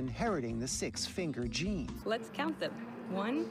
inheriting the six finger gene. Let's count them. One,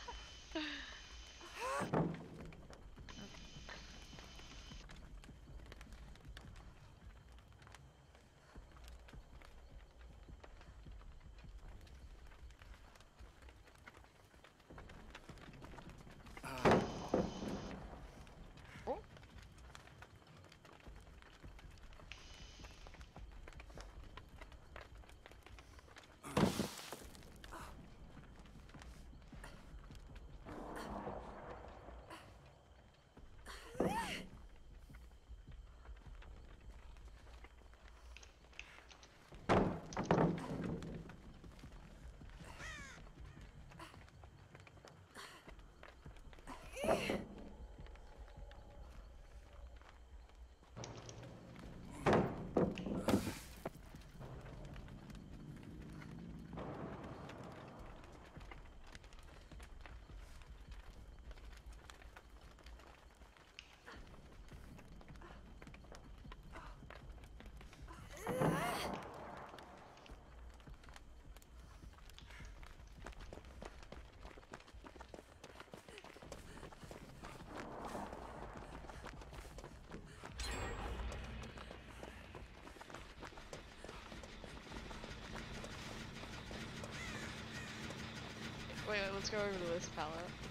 Wait, let's go over to this pallet.